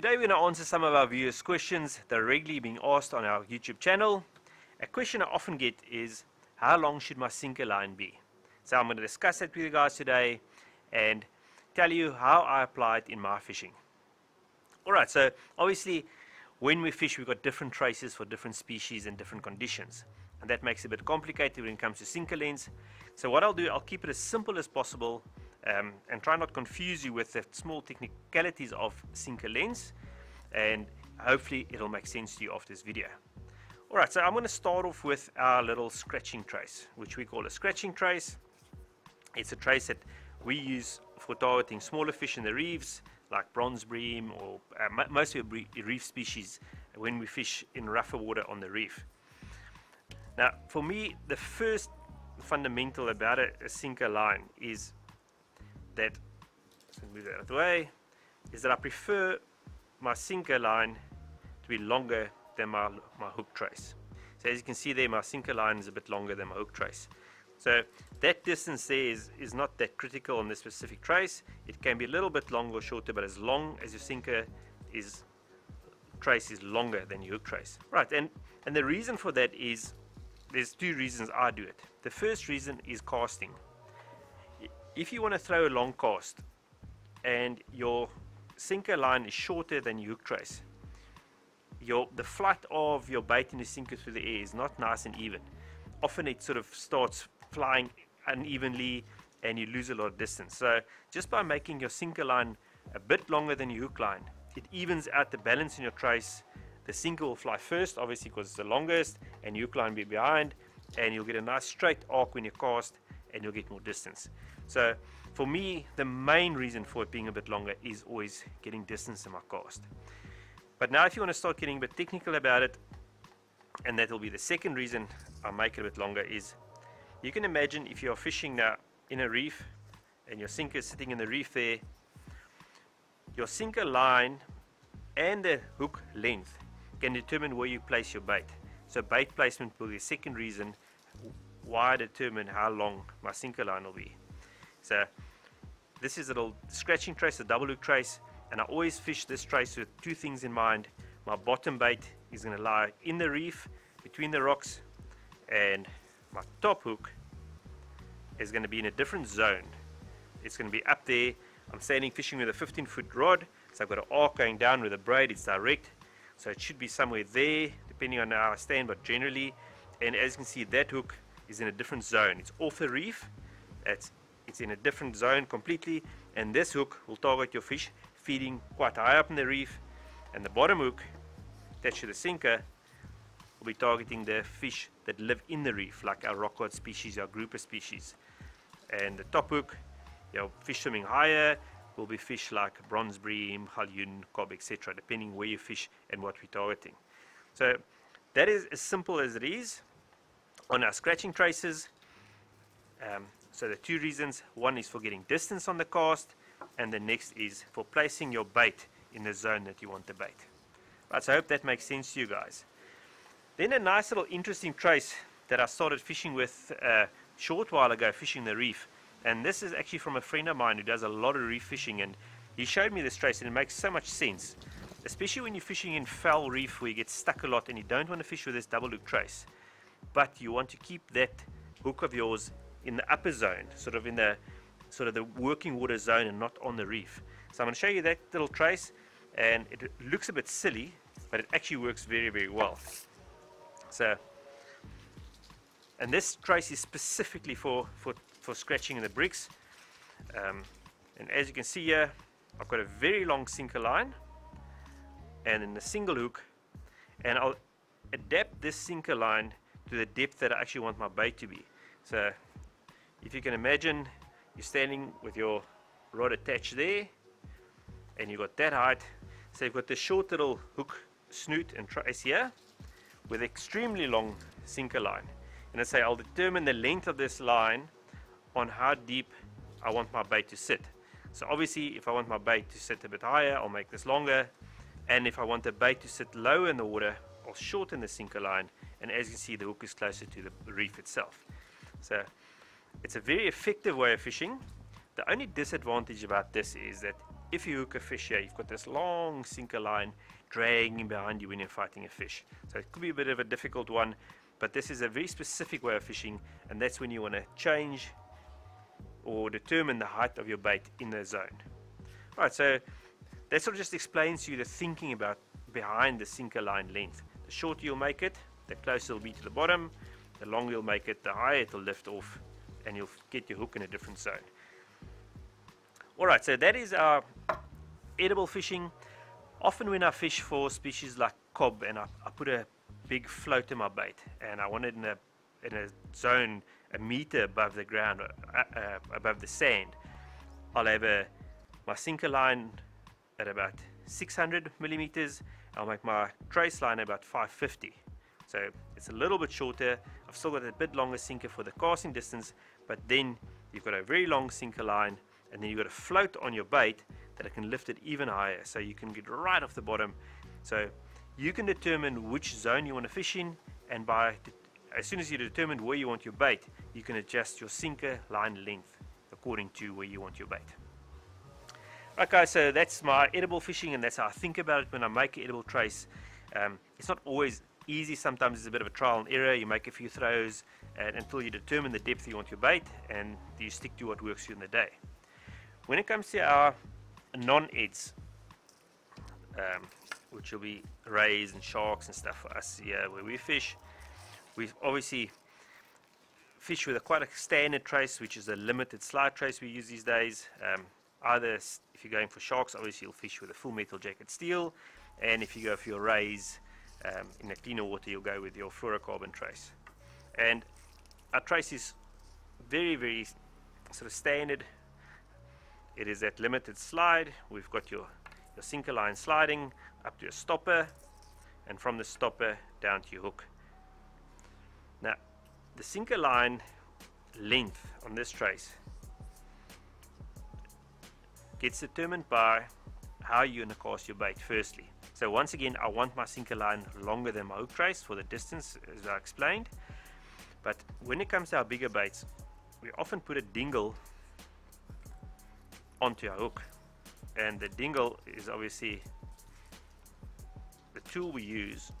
Today we're going to answer some of our viewers' questions that are regularly being asked on our YouTube channel. A question I often get is, how long should my sinker line be? So I'm going to discuss that with you guys today and tell you how I apply it in my fishing. Alright, so obviously when we fish we've got different traces for different species and different conditions. And that makes it a bit complicated when it comes to sinker lengths. So what I'll do, I'll keep it as simple as possible um, and try not confuse you with the small technicalities of sinker lengths and hopefully it'll make sense to you after this video. Alright, so I'm going to start off with our little scratching trace, which we call a scratching trace. It's a trace that we use for targeting smaller fish in the reefs, like bronze bream or uh, most of the reef species when we fish in rougher water on the reef. Now, for me, the first fundamental about a, a sinker line is that, move that out of the way, is that I prefer my sinker line to be longer than my, my hook trace. So as you can see there, my sinker line is a bit longer than my hook trace. So that distance there is, is not that critical on this specific trace. It can be a little bit longer or shorter, but as long as your sinker is trace is longer than your hook trace. Right, and, and the reason for that is, there's two reasons I do it. The first reason is casting. If you want to throw a long cast and your sinker line is shorter than your hook trace, your the flight of your bait in the sinker through the air is not nice and even. Often it sort of starts flying unevenly and you lose a lot of distance. So just by making your sinker line a bit longer than your hook line, it evens out the balance in your trace. The sinker will fly first, obviously because it's the longest, and your hook line will be behind, and you'll get a nice straight arc when you cast, and you'll get more distance. So for me, the main reason for it being a bit longer is always getting distance in my cast. But now if you want to start getting a bit technical about it, and that will be the second reason I make it a bit longer is you can imagine if you're fishing now in a reef and your sinker is sitting in the reef there, your sinker line and the hook length can determine where you place your bait. So bait placement will be the second reason why I determine how long my sinker line will be. So this is a little scratching trace, a double hook trace, and I always fish this trace with two things in mind. My bottom bait is going to lie in the reef between the rocks and my top hook is going to be in a different zone. It's going to be up there. I'm standing fishing with a 15 foot rod, so I've got an arc going down with a braid, it's direct. So it should be somewhere there, depending on how I stand, but generally, and as you can see, that hook is in a different zone. It's off the reef, it's, it's in a different zone completely, and this hook will target your fish feeding quite high up in the reef, and the bottom hook, attached to the sinker, will be targeting the fish that live in the reef, like our rockcod species, our grouper species. And the top hook, you know, fish swimming higher, will be fish like bronze bream, galjoen, kob, etc., depending where you fish and what we're targeting. So that is as simple as it is on our scratching traces. Um, so the two reasons, one is for getting distance on the cast, and the next is for placing your bait in the zone that you want the bait. Right, so I hope that makes sense to you guys. Then a nice little interesting trace that I started fishing with a uh, short while ago, fishing the reef. And this is actually from a friend of mine who does a lot of reef fishing and he showed me this trace and it makes so much sense. Especially when you're fishing in foul reef where you get stuck a lot and you don't want to fish with this double hook trace. But you want to keep that hook of yours in the upper zone, sort of in the sort of the working water zone and not on the reef. So I'm going to show you that little trace and it looks a bit silly, but it actually works very, very well. So, and this trace is specifically for, for, for scratching in the bricks. Um, and as you can see here, I've got a very long sinker line and in a single hook and I'll adapt this sinker line to the depth that I actually want my bait to be. So if you can imagine you're standing with your rod attached there and you've got that height so you've got the short little hook snood and trace here with extremely long sinker line. And I say I'll determine the length of this line on how deep I want my bait to sit. So obviously if I want my bait to sit a bit higher, I'll make this longer. And if I want the bait to sit lower in the water, I'll shorten the sinker line. And as you can see, the hook is closer to the reef itself. So it's a very effective way of fishing. The only disadvantage about this is that if you hook a fish here, you've got this long sinker line dragging behind you when you're fighting a fish. So it could be a bit of a difficult one, but this is a very specific way of fishing, and that's when you want to change or determine the height of your bait in the zone. Alright, so that sort of just explains to you the thinking about behind the sinker line length. The shorter you'll make it, the closer it'll be to the bottom, the longer you'll make it, the higher it'll lift off, and you'll get your hook in a different zone. Alright, so that is our edible fishing. Often when I fish for species like kob and I, I put a big float in my bait and I want it in a, in a zone a meter above the ground, uh, uh, above the sand, I'll have a, my sinker line at about 600 millimeters. I'll make my trace line about 550. So it's a little bit shorter. I've still got a bit longer sinker for the casting distance, but then you've got a very long sinker line and then you've got a float on your bait that it can lift it even higher so you can get right off the bottom. So you can determine which zone you want to fish in and by as soon as you determine where you want your bait, you can adjust your sinker line length according to where you want your bait. Okay, so that's my edible fishing and that's how I think about it when I make an edible trace. Um, it's not always easy, sometimes it's a bit of a trial and error. You make a few throws and, until you determine the depth you want your bait and you stick to what works in the day. When it comes to our non-eds, um, which will be rays and sharks and stuff for us here where we fish, we obviously fish with a quite a standard trace, which is a limited slide trace we use these days. Um, either if you're going for sharks, obviously you'll fish with a full metal jacket steel, and if you go for your rays um, in the cleaner water, you'll go with your fluorocarbon trace. And our trace is very, very sort of standard. It is that limited slide. We've got your, your sinker line sliding up to a stopper, and from the stopper down to your hook. Now, the sinker line length on this trace gets determined by how you're going to cast your bait firstly. So once again, I want my sinker line longer than my hook trace for the distance as I explained. But when it comes to our bigger baits, we often put a dingle onto our hook. And the dingle is obviously the tool we use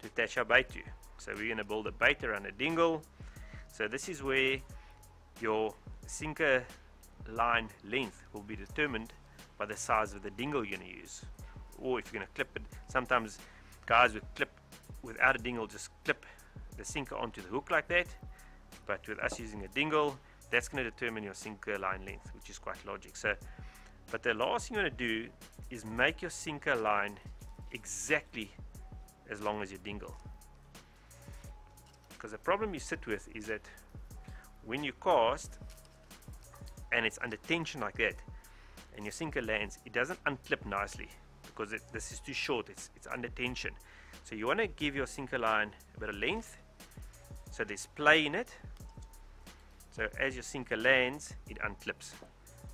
to attach our bait to. So we're going to build a bait around a dingle. So this is where your sinker line length will be determined by the size of the dingle you're going to use. Or if you're going to clip it, sometimes guys would clip without a dingle, just clip the sinker onto the hook like that. But with us using a dingle, that's going to determine your sinker line length, which is quite logic. So, but the last thing you want to do is make your sinker line exactly as long as your dingle. Because the problem you sit with is that when you cast and it's under tension like that and your sinker lands, it doesn't unclip nicely because it, this is too short, it's, it's under tension. So you want to give your sinker line a bit of length so there's play in it. So as your sinker lands, it unclips.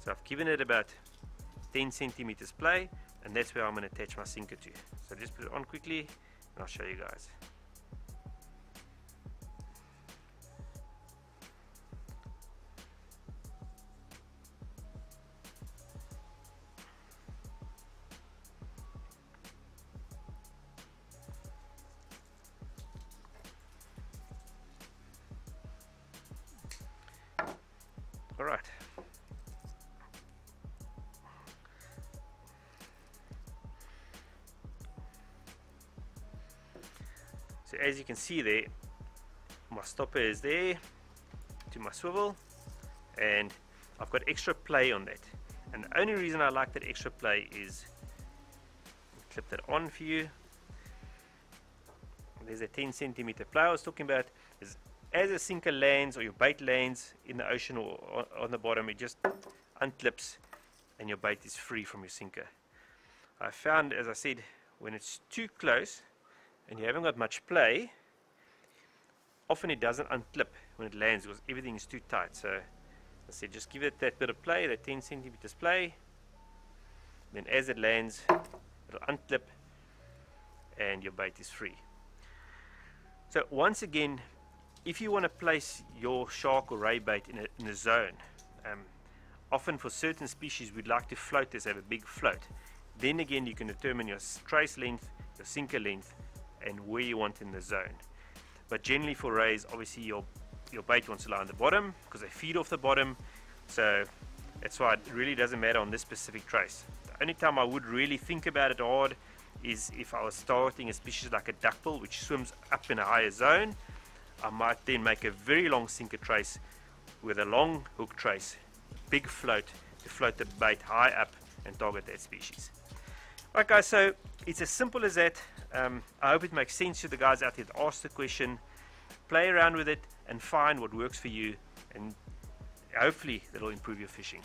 So I've given it about 10 centimeters play and that's where I'm going to attach my sinker to. So just put it on quickly and I'll show you guys. All right. So as you can see there, my stopper is there to my swivel and I've got extra play on that. And the only reason I like that extra play is clip that on for you. There's a 10 centimeter play I was talking about. As a sinker lands or your bait lands in the ocean or on the bottom, it just unclips and your bait is free from your sinker. I found, as I said, when it's too close and you haven't got much play, often it doesn't unclip when it lands because everything is too tight. So I said, just give it that bit of play, that 10 centimeters play. Then as it lands, it'll unclip and your bait is free. So once again, if you want to place your shark or ray bait in a, in a zone, um, often for certain species we'd like to float this, have a big float. Then again you can determine your trace length, your sinker length and where you want in the zone. But generally for rays, obviously your, your bait wants to lie on the bottom because they feed off the bottom. So that's why it really doesn't matter on this specific trace. The only time I would really think about it hard is if I was starting a species like a duckbill which swims up in a higher zone I might then make a very long sinker trace with a long hook trace big float to float the bait high up and target that species. Alright guys so it's as simple as that. Um, I hope it makes sense to the guys out there that ask the question play around with it and find what works for you and hopefully that'll improve your fishing